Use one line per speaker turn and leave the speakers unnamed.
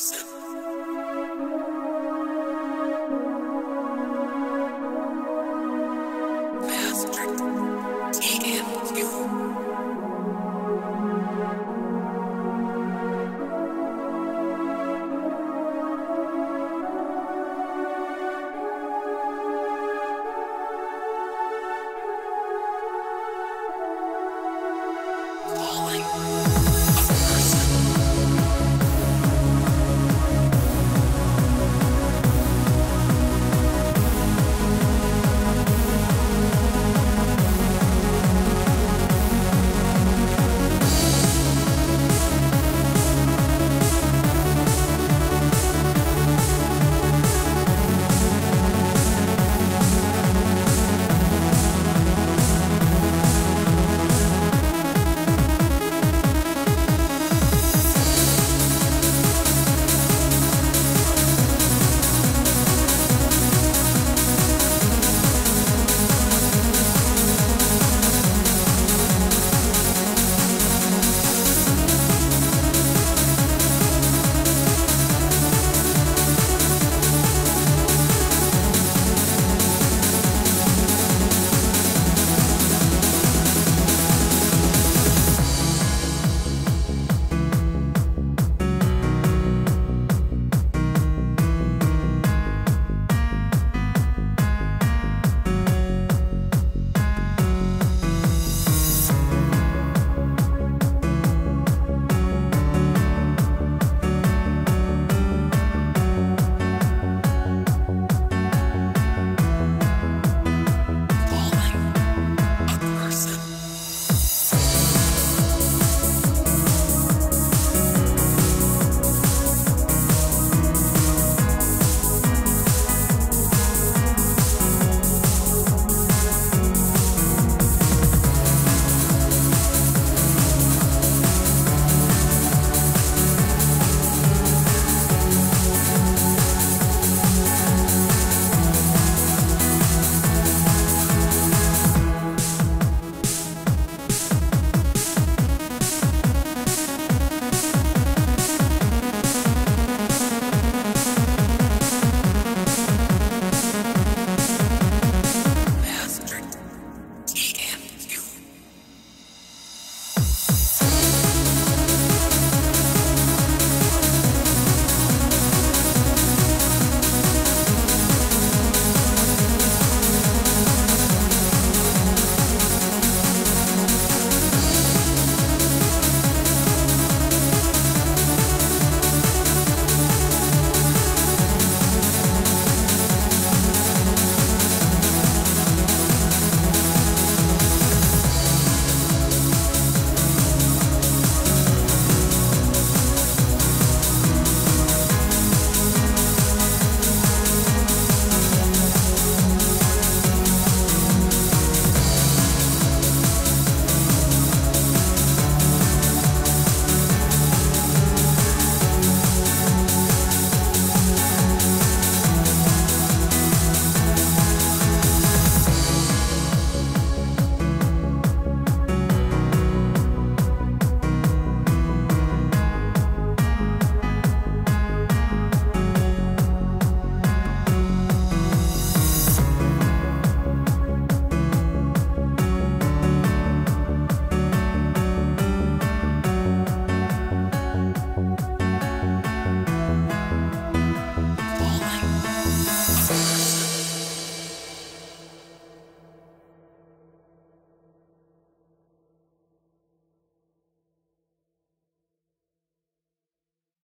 person.